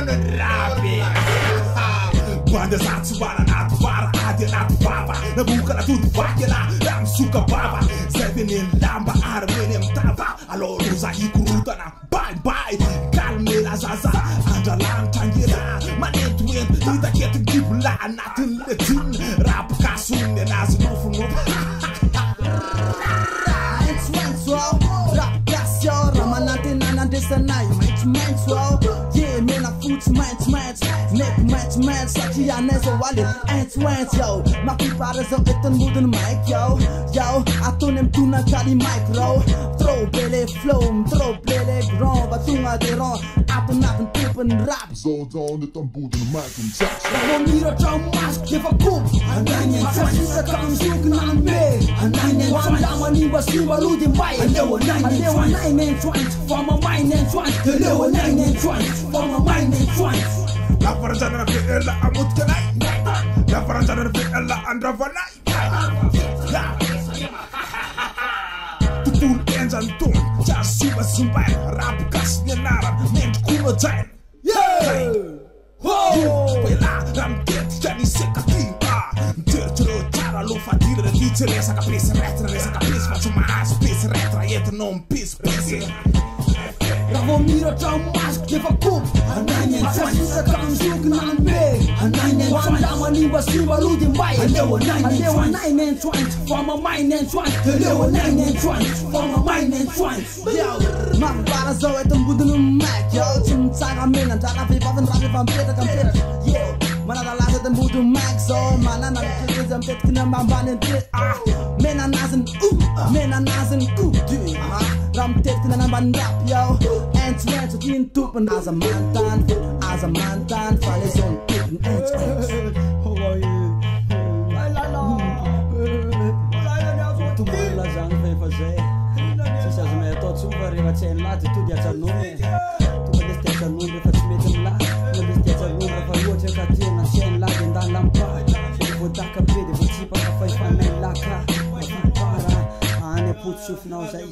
nono raby banda zatsy vara anaty vara ady anaty vava naboka natoty vaky ala raha misoka bava zay veneny lamba ary meny amy tava alors loza ikorotana baibay kalmela zaza andralanitangela manentoento hitaketiny kibola anatin'ny ledine raha pikasony anazy nofonofo maitsomaitso maitsomaitso satria anay zao ale aintsoaintsy ao mampipara zao etiny modiny maiky ao yao atony amy tonakaly maiky rao trop bele flow trop bele grand va tonga de ran atonatiny tompony rap Zoltan het aan boord in de maak om seks. Ramoniro mask defa kop Masasisa kang suk na me Wanda manimba simba rudi mbay Alewa nai nen chwant Fama mai nen chwant Alewa nai nen chwant Fama mai nen chwant lafaranjana fe ela amotkanay lafaranjana fe ela andravanay tontolo enjany tony tsa simbasimbainy rapigasy ny anarany mendry komajainy pela raha mitetika ny sekatina miteritrireo tsara alofadirana litsy resaka pesy retra resaka pesy fa tsy mahazo pesy retra entinao mipisipesy Ramoniro mask defa kop Masasisa kang suk na me Wanda manimba simba rudi mbay Alewa nai nen chwant Fama mai. Nen chwant Alewa nai nen chwant Fama mai nen chwant Mampara zao etiny bodiny mac. Yo tsy mitsaga mena Ndrana vehivavy ny raha efa mipetraka mipetraka Yo. Manaralaza etiny bodiny mac. Zao Manana mikirizy mipetiky ny ambambany ante Mena anaziny uh. Mena anaziny uh. Du Raha mitetika ny anambany rap yo sy ny tompony aza manontany? Aza manontany fa le zao ny tokony itsitolazany fefa zay. Tsisy atao tsofa rehefa tsy to atsanony e. tonga lesy ty atsanony rehefa tsy mety tonga lesy e, ty atsanony rehefa loatra ka tsy lampa voataka be de voatsipaka fa any e apoty sofinao zay.